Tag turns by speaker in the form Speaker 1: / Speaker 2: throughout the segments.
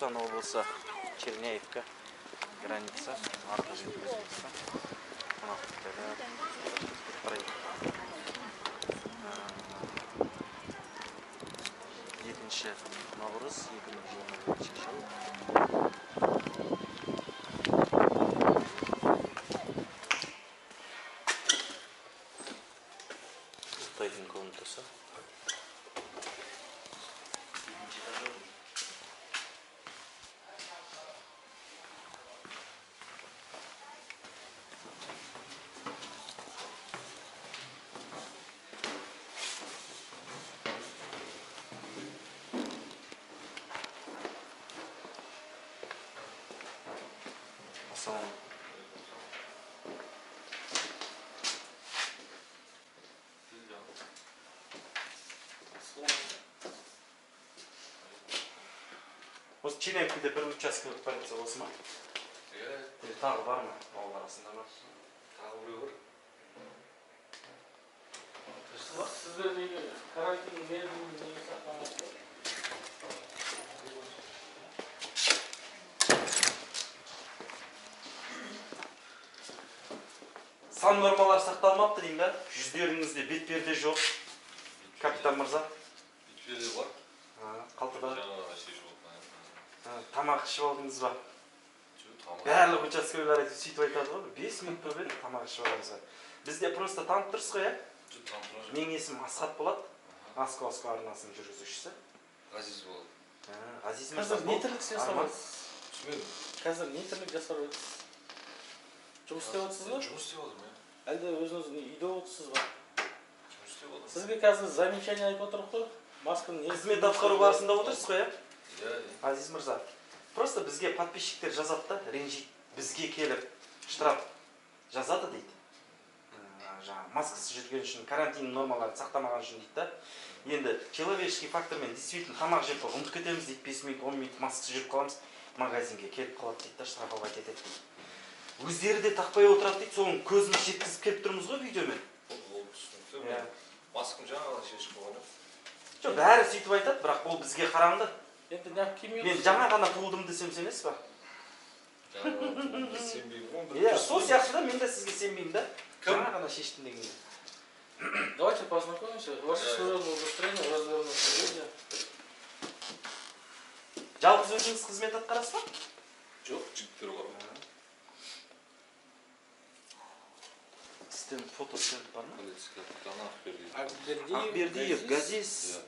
Speaker 1: Өзбекстан облысы Черняевка граница арғы жер Өзбекстан екінші наурыз екі мың жиырма бірінші жыл. Псалом. Отчине якийде първи част от парица
Speaker 2: 8.
Speaker 1: Или тағы бар ма? Ол арасында ма?
Speaker 2: Тағы біреу бар.
Speaker 3: Сіздер неге? Карантин не
Speaker 1: сан нормалар сақталмапты деймін да жүздеріңізде бетперде жоқ. Капитан мырза?
Speaker 2: Бетперде бар.
Speaker 1: А, қалтада тамақ ішіп алдыңыз ба? Барлық учаскелер сөйтіп айтады ғой. Бес минут болып еді тамақ ішіп аламыз ба бізде просто танып тұрсыз ғой иә? Менің есімім асхат болады московский арнасының жүргізушісі.
Speaker 2: Ғазиз болады
Speaker 1: ғазиз мырза
Speaker 3: қазір не тірлік жасап
Speaker 1: Арман.
Speaker 3: жатсыз
Speaker 2: түсінбедім.
Speaker 3: Қазір не тірлік жасап жатсыз жұмыс істеп жатсыз ба?
Speaker 2: жұмыс істеп жатырмын иә
Speaker 3: әлде өзіңіз үйде отырсыз ба сізге қазір замечание айтып отырмық қой? Масканы
Speaker 1: қызмет атқару барысында отырсыз ғой иә
Speaker 2: иә.
Speaker 1: Ғазиз мырза просто бізге подписчиктер жазады да ренжиді. Бізге келіп штраф жазады дейді. Жаңағы маскасыз жүрген үшін карантин нормаларын сақтамаған үшін дейді да. Енді человеческий фактормен действительно тамақ жеп ұмытып кетеміз дейді. Бес минут он минут маскасыз жүріп қаламыз. Магазинге келіп қалады дейді да штрафовать етеді дейді. Өздері де тақпай отырады дейді. Соның көзіміз жеткізіп келіп тұрмыз ғой видеомен.
Speaker 2: Ол ол түсінікті. Мен маскамды жаңа ғана шешіп қойған едім
Speaker 1: жоқ бәрі сөйтіп айтады бірақ бұл бізге қараңғы
Speaker 3: енді
Speaker 1: мен жаңа ғана туылдым десем сенесіз ба
Speaker 2: сенбеймін ғой
Speaker 1: иә сол сияқты да мен де сізге сенбеймін да. Жаңа ғана шештім дегенде
Speaker 3: давайте познакомимся. Ваше
Speaker 2: Да.
Speaker 3: служебное удостоверение развернутое видео
Speaker 1: жалғыз өзіңіз қызмет атқарасыз ба?
Speaker 2: Жоқ жігіттер бар ғой
Speaker 1: сізден фото стенд бар ма
Speaker 2: ақбердиев
Speaker 1: ақбердиев газиз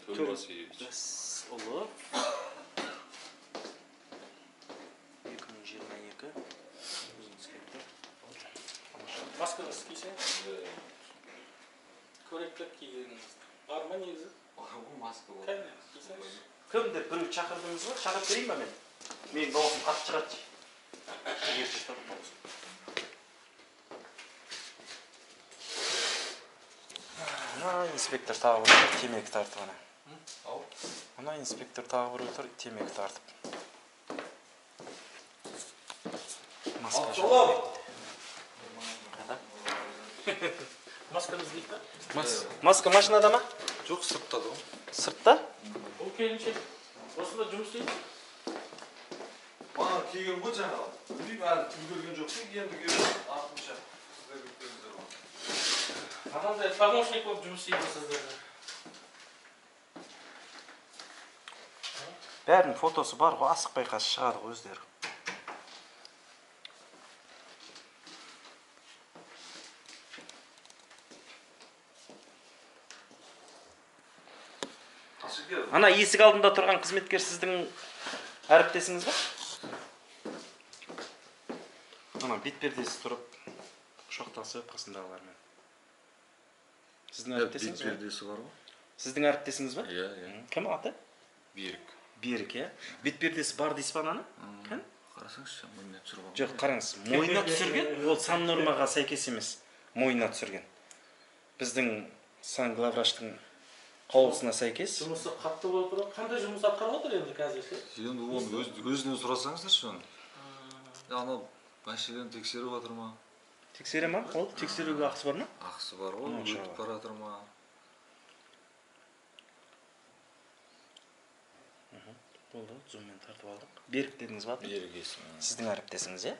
Speaker 1: екі мың жиырма екі
Speaker 3: маскаңызды кисеңіз көректілік кигеніңіз бар ма негізі
Speaker 2: ол маска бар
Speaker 3: кәне кисеңіз
Speaker 1: кім деп біреу шақырдыңыз ба шақырып берейін ба мен менің дауысым қатты шығады ана инспектор тағы бір отыр, темекі тартып ана
Speaker 2: ау
Speaker 1: ана инспектор тағы бір отыр темекі тартып маска жоқ қайда
Speaker 3: маскаңызды киіп та
Speaker 1: Мас- маска машинада ма
Speaker 2: жоқ сыртта да
Speaker 1: сыртта
Speaker 3: бұл келіншек осында жұмыс істейді
Speaker 2: маған келген ғой жаңағы білмеймін әлі үлгерген жоқ енді келіп артынша сіздер кеттеріңіздер ғой
Speaker 3: анандай помощник болып жұмыс істейді
Speaker 1: бәрінің фотосы бар ғой асықпай қазір шығады ғой өздері ана есік алдында тұрған қызметкер сіздің әріптесіңіз ба ана бетпердесі тұрып құшақтасып қасындағылармен. Сіздің әріптесіңіз ба
Speaker 2: бетпердесі бар ғой.
Speaker 1: Сіздің әріптесіңіз ба
Speaker 2: иә иә.
Speaker 1: Кім аты?
Speaker 2: Берік.
Speaker 1: Берік иә. Бетпердесі бар дейсіз ба ананы? Кім?
Speaker 2: қарасаңызшы мойнына түсіріп алған
Speaker 1: жоқ қараңыз мойнына түсірген ол сан нормаға сәйкес емес. Мойнына түсірген. Біздің сан главврачтың қаулысына сәйкес.
Speaker 3: Жұмысы қатты болып тұр қандай жұмыс атқарып жатыр енді қазір ше
Speaker 2: енді оны өз, өзінен сұрасаңыздаршы оны. Анау мәселені тексеріп жатыр ма
Speaker 1: тексере ма? Ол тексеруге ақысы бар ма?
Speaker 2: Ақысы бар ғой өтіп бара жатыр ма?
Speaker 1: Болды зуммен тартып алдық. Берік дедіңіз ба
Speaker 2: берік есім
Speaker 1: сіздің әріптесіңіз иә?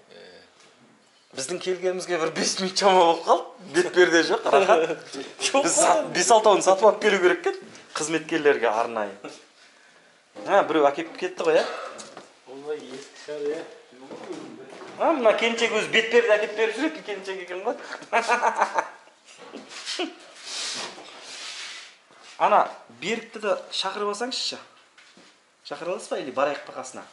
Speaker 1: Біздің келгенімізге бір бес минут шама болып қалды. Бетперде жоқ рахат. Біз бес алтауын сатып алып келу керек екен қызметкерлерге арнайы. А біреу әкеліп кетті ғой иә?
Speaker 3: Олай ескі шығар иә.
Speaker 1: А мына келіншек өзі бетперде әкеліп беріп жүретін келіншек екен ғой ана берікті де шақырып алсаңызшы шақыра аласыз ба или барайық па қасына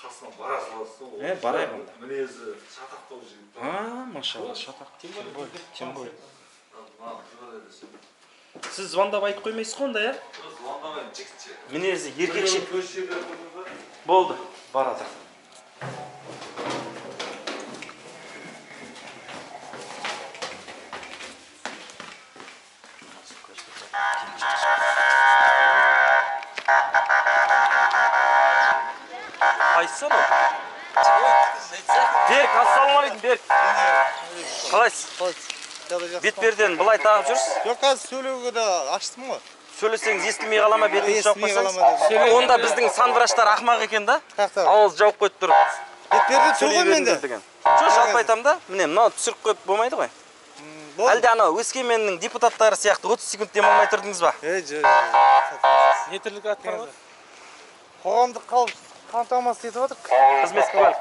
Speaker 2: қасына бара саласыз ғой
Speaker 1: барайық онда.
Speaker 2: мінезі шатақтау жігіт
Speaker 1: а машалла шатақ
Speaker 3: Тем более,
Speaker 1: тем более сіз звондап айтып қоймайсыз ғой онда иә
Speaker 2: звондамаймын жігіт ше
Speaker 1: мінезі еркекше болды барады қайсысы анау берік ассалаумағалейкум берік. Қалайсыз? Бетпердені былай тағып жүрсіз?
Speaker 4: Жоқ қазір сөйлеуге де аштым ғой.
Speaker 1: Сөйлесеңіз естілмей қала ма бетіңізді жауып қойсаңыз. онда біздің санвраштар ақымақ екен да? Ауыз жауып қойып тұрып.
Speaker 4: Бетперде тұр ғой менде.
Speaker 1: жоқ жалпы айтамын да. Міне мынау түсіріп қойып болмайды ғой. Әлде анау өскеменнің депутаттары сияқты 30 секунд демалмай тұрдыңыз ба?
Speaker 4: Е жоқ
Speaker 3: не тірлік атқарып
Speaker 4: қоғамдық қауіпсіздік қамтамасыз етіп жатыр
Speaker 1: қызмет куәлік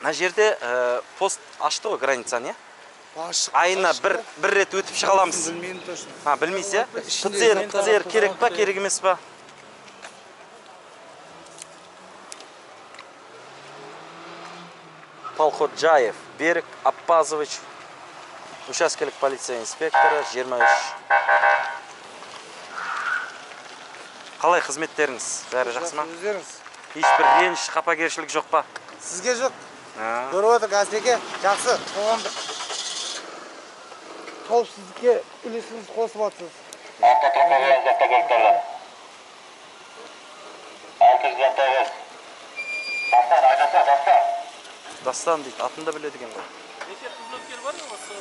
Speaker 1: мына жерде ә, пост ашты ғой границаны иә
Speaker 4: ашық
Speaker 1: айына бір бір рет өтіп шыға аламыз
Speaker 4: білмеймін точно
Speaker 1: а білмейсіз иә птр птр керек па керек емес па Полходжаев Берік Аппазович учаскелік полиция инспекторы 23 қалай қызметтеріңіз? Бәрі жақсы ма?
Speaker 4: Өздеріңіз?
Speaker 1: Ешбір реніш қапагершілік жоқ па?
Speaker 4: Сізге жоқ. Көріп отырық әсеке жақсы. Қоғамдық қауіпсіздікке үлесіңізді қосып жатсыз
Speaker 1: дастан дейді атын да біледі екен ғой.
Speaker 3: Неше қызметкер бар осы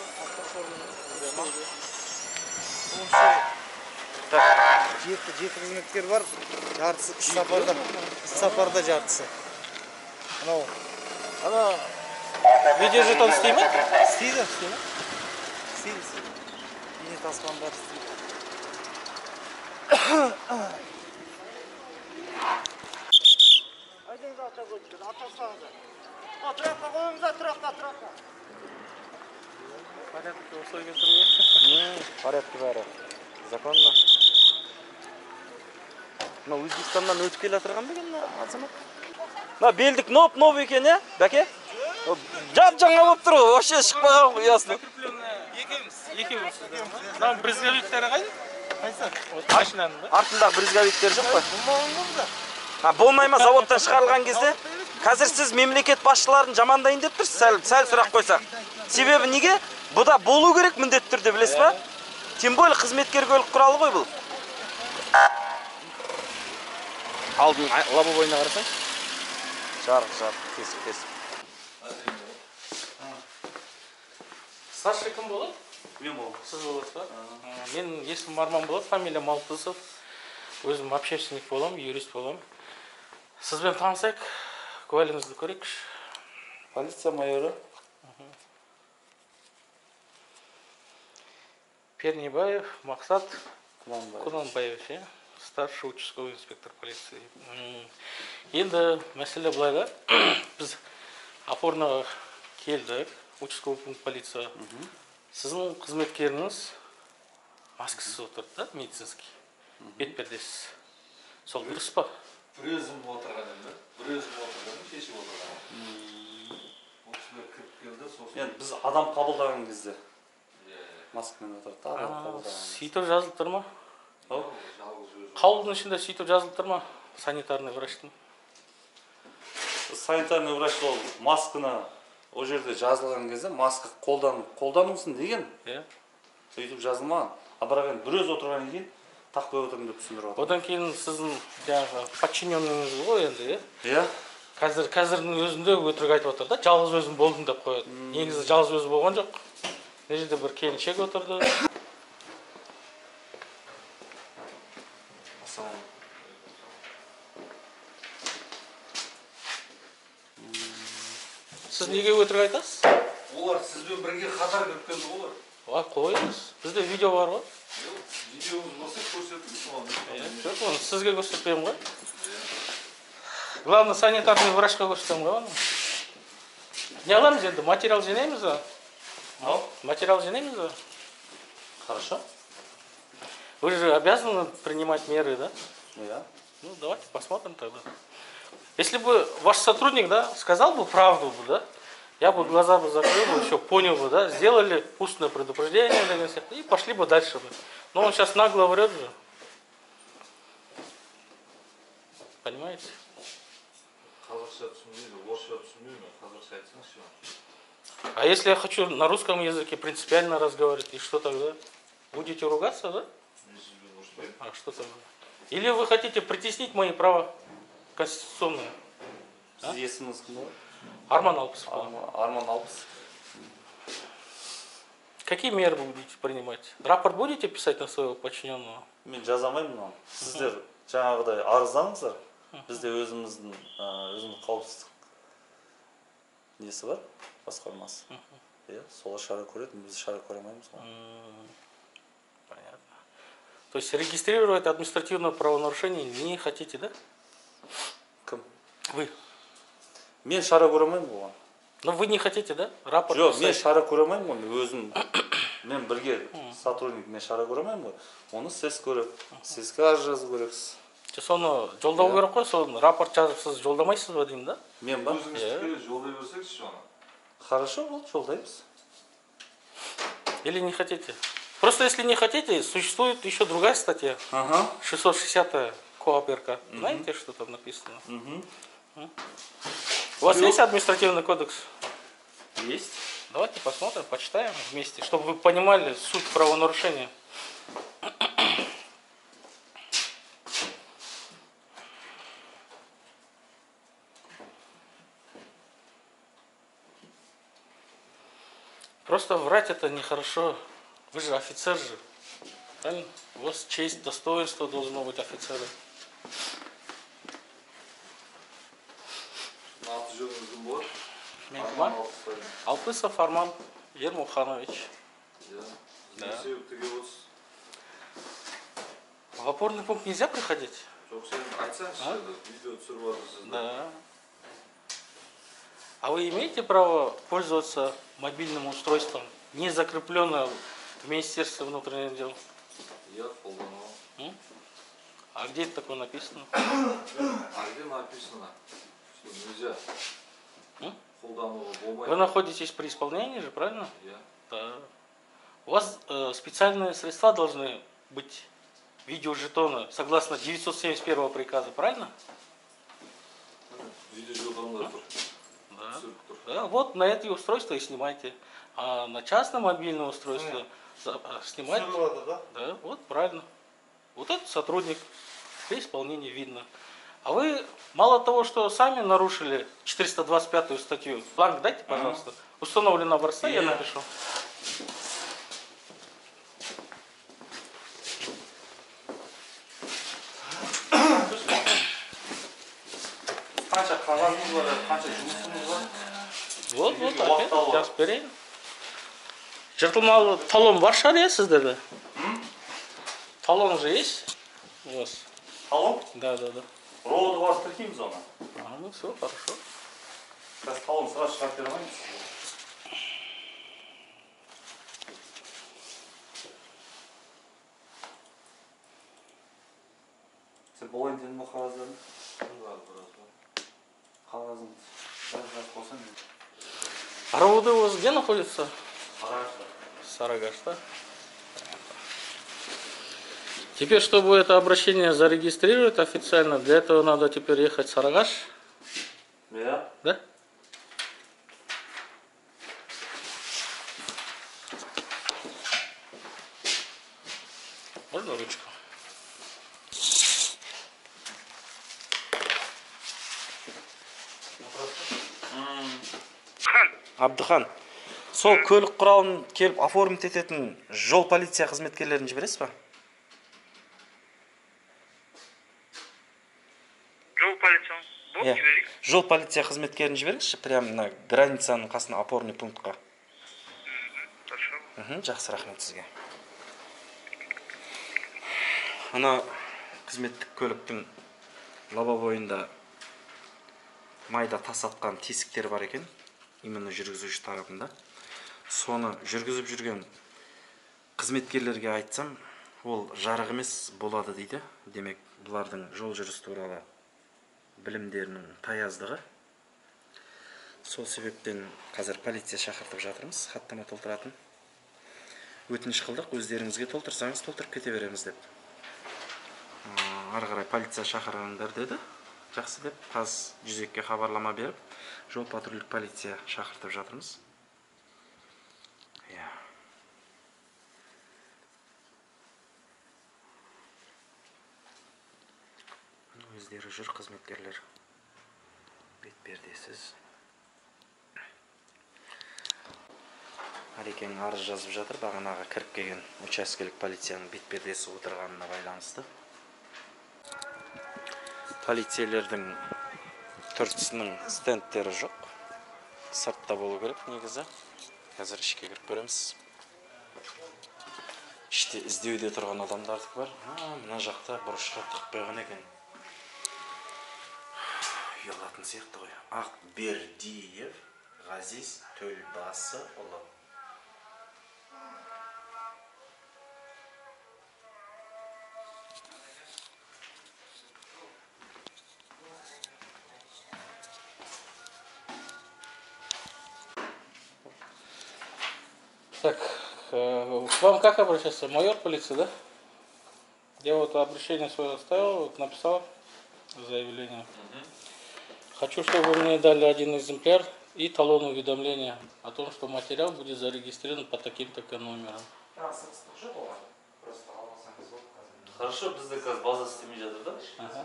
Speaker 4: жеті жеті қызметкер бар жартысы іс сапарда іс сапарда жартысы мынау
Speaker 3: ана видеожетон істей ме
Speaker 4: істейді істейді істейді таспаның бәрі істейді Айдыңыз ата көтер, ата ұстаңыздар. А, тұраққа қойыңыздар, тұраққа, тұраққа.
Speaker 3: порядокке осылай келтірме
Speaker 1: м, порядке бәрі законно мына өзбекстаннан өтіп келе жатырған ба екен мына азамат мына белдік ноп ноп екен иә бәке жап жаңа болып тұр ғой вообще шықпаған ғой ұясынан
Speaker 4: Екеуміз.
Speaker 3: екеуміз мына брызговиктері қайда
Speaker 4: Қайсы?
Speaker 3: машинаның ба
Speaker 1: артындағы брызговиктер жоқ
Speaker 4: бұнда.
Speaker 1: а болмай ма заводтан шығарылған кезде қазір сіз мемлекет басшыларын жамандайын деп тұрсыз сәл сәл сұрақ қойсақ себебі неге бұда болу керек міндетті түрде білесіз ба тем более қызметкер көлік құралы ғой бұл алдын лобовойына қарасаң жарық жарық тесік тесік
Speaker 3: старший кім болады
Speaker 1: мен бол
Speaker 3: сіз боласыз ба? Менің есімім арман болады фамилиям малтысов өзім общественник боламын юрист боламын. Сізбен танысайық куәлігіңізді көрейікші.
Speaker 1: Полиция майоры.
Speaker 3: Пернебаев мақсат
Speaker 1: құнанбаев
Speaker 3: құнанбаев иә. Старший участковый инспектор полиции. Енді мәселе былай да біз опорнаға келдік участковый пункт полиция. Сіздің қызметкеріңіз маскасыз отырды да медицинский? Бетпердесіз сол дұрыс па?
Speaker 2: Бір өзім отырған енді бір өзім отырғанмын шешіп отырғанмын ол кісілер кіріп келді сосын
Speaker 5: енді біз адам қабылдаған кезде
Speaker 2: Иә,
Speaker 5: маскамен отырады да адам қабылдаған
Speaker 3: сөйтіп жазылып тұр ма?
Speaker 2: Өзім
Speaker 3: қаулының ішінде сөйтіп жазылып тұр ма? Санитарный врачтың?
Speaker 5: Санитарный врач ол масканы ол жерде жазылған кезде маска қолдан қолданылсын деген
Speaker 3: иә.
Speaker 5: сөйтіп жазылмаған. А бірақ енді бір өзі отырғаннан кейін тақпай отырмын деп түсіндіріп жатыр
Speaker 3: одан кейін сіздің жаңағы подчиненныйыңыз ғой енді иә?
Speaker 5: Иә.
Speaker 3: Қазір қазірдің өзінде өтірік айтып отыр да жалғыз өзім болдым деп қояды. Негізі жалғыз өзі болған жоқ. Мына жерде бір келіншек отырды. неге өтірік айтасыз
Speaker 2: олар сізбен бірге қатар кіріп келді ғой олар
Speaker 3: ой қойыңыз бізде видео бар ғой
Speaker 2: видеоңыз болса көрсетіңіз соған
Speaker 3: жоқ оны сізге көрсетпеймін ғой главный санитарный врачқа көрсетемін ғой оны не қыламыз енді материал жинаймыз ба
Speaker 5: ау
Speaker 3: материал жинаймыз ба
Speaker 5: хорошо
Speaker 3: вы же обязаны принимать меры да
Speaker 5: иә
Speaker 3: Ну, давайте посмотрим тогда. Если бы ваш сотрудник, да, сказал бы правду бы, да, я бы глаза бы закрыл бы, еще понял бы, да, сделали устное предупреждение для всех, и пошли бы дальше бы. Но он сейчас нагло врет же. Понимаете?
Speaker 2: қазақша түсінбейді орысша түсінбеймін қазақша айтсаңызшы
Speaker 3: А если я хочу на русском языке принципиально разговаривать, и что тогда? Будете ругаться, да?
Speaker 2: мен сізбен ұрыспаймын
Speaker 3: А что тогда? Или вы хотите притеснить мои права конституционные?
Speaker 5: сіз есіміңіз кім болады
Speaker 3: Арман Алпысов.
Speaker 5: арман арман алпыс
Speaker 3: Какие меры вы будете принимать? Рапорт будете писать на своего подчиненного?
Speaker 5: мен жаза алмаймын мынаны сіздер жаңағыдай арыздаңыздар бізде өзіміздің ә, өзіміздің қауіпсіздік несі бар басқармасы иә солар шара көреді біз шара көре алмаймыз ғой
Speaker 3: М, Понятно. То есть регистрировать административное правонарушение не хотите, да?
Speaker 5: кім
Speaker 3: Вы.
Speaker 5: мен шара көре алмаймын оған
Speaker 3: Но вы не хотите, да? Рапорт
Speaker 5: жоқ мен
Speaker 3: писать?
Speaker 5: шара көре алмаймын ғой мен өзім мен бірге сотрудник мен шара көре алмаймын ғой оны сіз көреді сізге арыз жазу керексіз
Speaker 3: соны жолдау
Speaker 5: Иә.
Speaker 3: керек қой соны рапорт жазып сіз жолдамайсыз ба деймін да
Speaker 5: мен ба
Speaker 2: өзіңіз
Speaker 3: Иә.
Speaker 2: тікелей жолдай берсеңізші оны
Speaker 5: хорошо болды жолдаймыз
Speaker 3: или не хотите просто если не хотите существует еще другая статья
Speaker 5: ага
Speaker 3: 660 коап рк знаете что там написано
Speaker 5: мгм.
Speaker 3: у вас есть административный кодекс
Speaker 5: есть
Speaker 3: давайте посмотрим почитаем вместе чтобы вы понимали суть правонарушения Просто врать это нехорошо. Вы же офицер же. Правильно? У вас честь, достоинство должно быть офицера. Менікі ма?
Speaker 2: алпысбай
Speaker 3: Алпысов Арман Ермуханович.
Speaker 2: иә
Speaker 3: Да.
Speaker 2: не себепті келіп отырсыз
Speaker 3: В опорный пункт нельзя приходить?
Speaker 2: жоқ сен айтсаңызшы
Speaker 3: А?
Speaker 2: еді, видео түсіріп жатырсыз
Speaker 3: Да. А вы имеете право пользоваться мобильным устройством, не закрепленное в Министерстве внутренних дел?
Speaker 2: иә қолданамын
Speaker 3: А где это такое написано?
Speaker 2: а где написано что нельзя
Speaker 3: М?
Speaker 2: қолдануға
Speaker 3: Вы
Speaker 2: болмайды
Speaker 3: находитесь при исполнении же, правильно?
Speaker 2: иә
Speaker 3: Да. У вас э, специальные средства должны быть видеожетоны, согласно 971 приказа, правильно?
Speaker 2: видеожотондар тұр
Speaker 3: Да.
Speaker 2: түсіріп тұр
Speaker 3: Да, вот на эти устройства и снимайте. А на частное мобильное устройство за- а, снимать
Speaker 4: түсіріп да
Speaker 3: Да, вот правильно. Вот этот сотрудник при исполнении видно. А вы мало того, что сами нарушили 425 статью, бланк дайте, пожалуйста. Установлено образца, я
Speaker 5: Я.
Speaker 3: напишу. Вот, вот, сейчас берейін. Жыртылмалы талон бар шығар, иә, сіздерде? Талон же есть у вас?
Speaker 5: талон
Speaker 3: Да, да, да.
Speaker 5: Ровд барып тіркейміз оны
Speaker 3: А, ну все, хорошо.
Speaker 5: қазір талон сразу шығарып бере алмаймыз сен болайын дедің ба қағаздарын
Speaker 2: бар біраз бар
Speaker 5: қағазың бәрі жазып қойсаң
Speaker 3: А РОВД у вас где находится?
Speaker 5: қарашы
Speaker 3: Сарагаш, да? Теперь, чтобы это обращение зарегистрировать официально, для этого надо теперь ехать в Сарагаш,
Speaker 5: иә
Speaker 3: да? Можно ручку?
Speaker 1: абдыхан сол көлік құралын келіп оформить ететін жол полиция қызметкерлерін жібересіз ба
Speaker 6: Жол полиция
Speaker 1: қызметкерін жіберіңізші прям мына границаның қасына опорный пунктқа. Мхм жақсы рахмет сізге. Ана қызметтік көліктің лобовойында майда тас атқан тесіктер бар екен именно жүргізуші тарапында. Соны жүргізіп жүрген қызметкерлерге айтсам ол жарық емес болады дейді. Демек бұлардың жол жүріс туралы білімдерінің таяздығы. Сол себептен қазір полиция шақыртып жатырмыз хаттама толтыратын. Өтініш қылдық өздеріңізге толтырсаңыз толтырып кете береміз деп. Ары қарай полиция шақырыңдар деді. Жақсы деп қазір жүзекке хабарлама беріп жол патрульдік полиция шақыртып жатырмыз иә өздері жүр қызметкерлер. Бетпердесіз әлекең арыз жазып жатыр бағанағы кіріп келген учаскелік полицияның бетпердесі отырғанына байланысты. Полицейлердің тұрсының стендтері жоқ. Сыртта болу керек негізі. Қазір ішке кіріп көреміз. Іште іздеуде тұрған адамдардікі бар. Мына жақта бұрышқа тығып қойған екен. Ұялатын сияқты ғой ақбердиев ғазиз төлбасыұлы
Speaker 3: Так, э, к вам как обращаться? Майор полиции, да? Я вот обращение свое оставил, вот написал заявление. Хочу, чтобы вы мне дали один экземпляр и талон уведомления о том, что материал будет зарегистрирован по таким-то номерам.
Speaker 5: хорошо бізде қазір база істемей жатыр да
Speaker 3: Ага,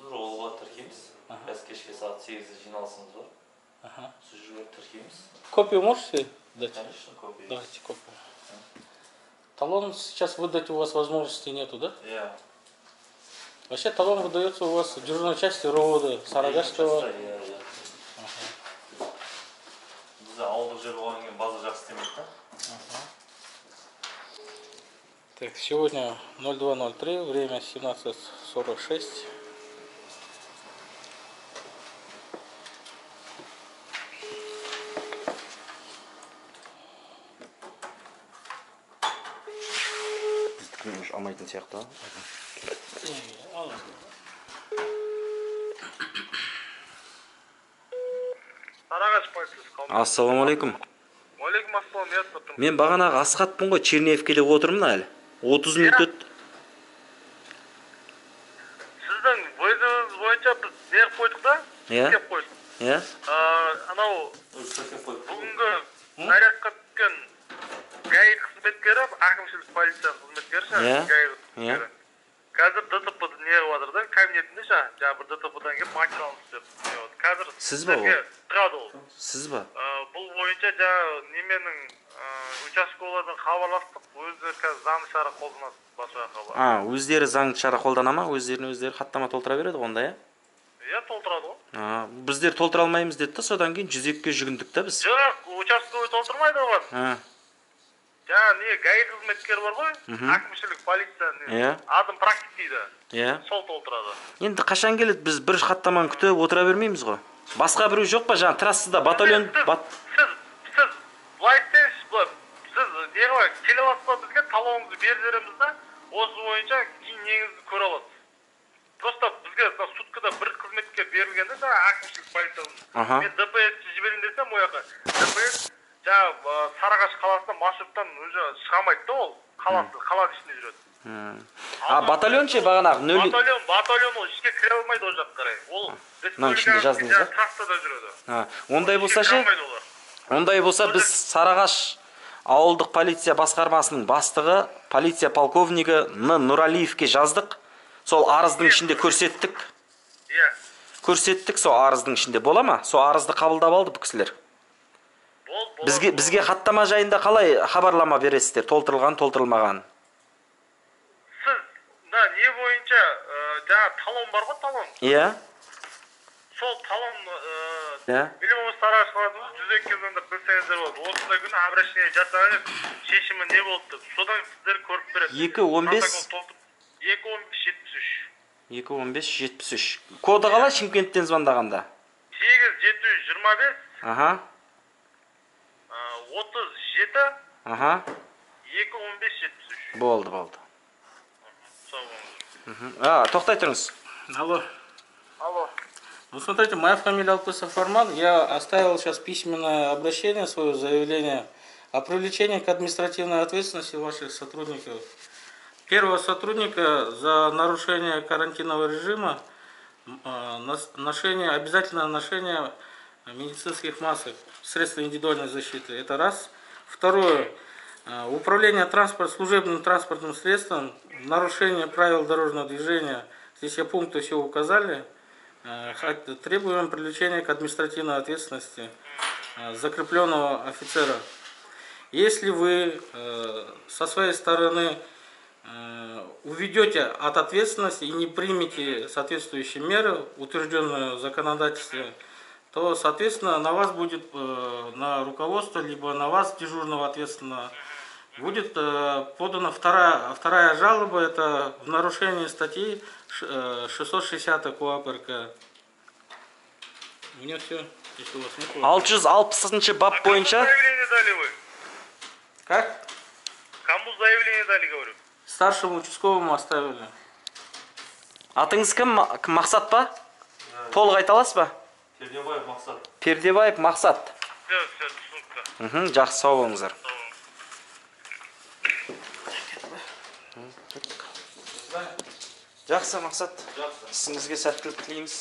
Speaker 5: біз олға тіркейміз
Speaker 3: Ага.
Speaker 5: қазір кешке сағат сегізде жиналысымыз бар
Speaker 3: ага.
Speaker 5: сол жерге тіркейміз
Speaker 3: Копию можете дать?
Speaker 5: конечно копия
Speaker 3: Давайте копию. Талон сейчас выдать у вас возможности нету, да?
Speaker 5: иә
Speaker 3: Вообще талон выдается у вас в дежурной части РОВД Сарагашского.
Speaker 5: иә иә бізде ауылдық жер болғаннан кейін база жақсы істемейді да
Speaker 3: Так, сегодня 0203, время 17.46.
Speaker 1: біздікін алмайтын сияқты
Speaker 6: сарыағаш полициясы
Speaker 1: ассалаумағалейкум
Speaker 6: уағалейкум ассалам тұрмын
Speaker 1: мен бағанағы асхатпын ғой черняевке деп отырмын әлі. отыз минут өтті
Speaker 6: сіздің вызовыңыз бойынша біз қойдық та?
Speaker 1: Иә.
Speaker 6: қойдық.
Speaker 1: Иә.
Speaker 6: Анау бүгінгі нарядқа түскен гаи қызметкері әкімшілік полиция қызметкері
Speaker 1: Иә,
Speaker 6: гаи
Speaker 1: иә.
Speaker 6: Қазір дтп неғып жатыр да кабинетінде ше? Жаңағы бір дтп дан келіп материалын істеп неғып қазір
Speaker 1: Сіз ба ол?
Speaker 6: ол.
Speaker 1: Сіз ба?
Speaker 6: Ә, бұл бойынша жаңағы неменің ә, участковыйлардан хабарластық өздері қазір заңды шара қолданады басқа
Speaker 1: а өздері заңды шара қолдана ма? Өздеріне өздері хаттама толтыра береді ғой онда иә?
Speaker 6: Иә толтырады ғой
Speaker 1: біздер толтыра алмаймыз деді да содан кейін жүзекке жүгіндік та біз.
Speaker 6: Жоқ участковый толтырмайды оған. Жаңағы не гаи қызметкері бар ғой әкімшілік полиция не
Speaker 1: Иә.
Speaker 6: адым практик дейді.
Speaker 1: Иә.
Speaker 6: Сол толтырады.
Speaker 1: Енді қашан келеді? Біз бір хаттаманы күтіп отыра бермейміз ғой. Басқа біреу жоқ па? Жаңағы трассада батальон
Speaker 6: сіз сіз былай істеңізші былай сіз не қылай келе аласыз ба бізге? Талоныңызды беріп жібереміз да осы бойынша кейін неңізді көре аласыз. Просто бізге суткада бір қызметке берілген да жаңағы әкімшілік
Speaker 1: Аха.
Speaker 6: полиция мен дпс жіберейін десем ол жаққа жаңағы ә, сарыағаш қаласына маршруттан уже шыға алмайды да ол қаласы қаланың ішінде жүреді.
Speaker 1: А батальон ше бағанағы? Нөл
Speaker 6: батальон батальон ол ішке кіре алмайды ол жаққа қарай. Ол
Speaker 1: мынаның ішінде жаздыңыз ба?
Speaker 6: жаңағы трассада жүреді.
Speaker 1: А, ондай болса ше? ондай болса біз сарыағаш ауылдық полиция басқармасының бастығы полиция полковнигі н. Нұралиевке жаздық. Сол арыздың ішінде көрсеттік.
Speaker 6: Иә.
Speaker 1: Көрсеттік сол арыздың ішінде. Бола ма? Сол арызды қабылдап алды бұл кісілер. Бізге бізге хаттама жайында қалай хабарлама бересіздер? Толтырылған толтырылмаған.
Speaker 6: Сіз мына не бойынша ә, жаңағы талон бар ғой талон?
Speaker 1: Иә.
Speaker 6: Сол талон
Speaker 1: иә.
Speaker 6: Или болмаса жүз екі звондап білсеңіздер болады. Осындай күні обращение жасаған едік шешімі не болды деп содан сіздер көріп бересіз
Speaker 1: Екі он бес?
Speaker 6: Екі он бес жетпіс үш.
Speaker 1: Екі он бес жетпіс үш. Коды қалай шымкенттен звондағанда?
Speaker 6: Сегіз жеті жүз жиырма бес.
Speaker 1: Аха.
Speaker 6: отыз жеті
Speaker 1: аха
Speaker 6: екі он бес жетпіс үш
Speaker 1: болды болды
Speaker 6: сау болыңыздар
Speaker 1: Мгм. а тоқтай тұрыңыз
Speaker 3: Алло.
Speaker 6: алло
Speaker 3: Ну, смотрите, моя фамилия Алпысов Форман. Я оставил сейчас письменное обращение, свое заявление о привлечении к административной ответственности ваших сотрудников. Первого сотрудника за нарушение карантинного режима, м, а, нос- ношение, обязательное ношение медицинских масок, средств индивидуальной защиты. Это раз. Второе. а, Управление транспорт, служебным транспортным средством, нарушение правил дорожного движения. Здесь я пункты все указали. Хот- Требуем привлечения к административной ответственности закрепленного офицера. Если вы со своей стороны уведете от ответственности и не примете соответствующие меры, утвержденные в законодательстве, то, соответственно, на вас будет, э, на руководство, либо на вас, дежурного ответственного, будет э, подана вторая, вторая жалоба, это в нарушении статьи ш- э, 660 КоАП РК. У меня все, если у вас нет. вопросов.
Speaker 1: алты жүз алпысыншы бап
Speaker 6: кому
Speaker 1: бойынша
Speaker 6: заявление дали вы
Speaker 3: Как?
Speaker 6: кому заявление дали говорю
Speaker 3: Старшему участковому оставили.
Speaker 1: атыңыз кім, мақсат па толық айта аласыз ба
Speaker 5: пердебаев мақсат.
Speaker 1: Пердебаев мақсат.
Speaker 6: Все все түсінікті
Speaker 1: мхм жақсы сау болыңыздар. Жақсы мақсат. Ісіңізге сәттілік тілейміз.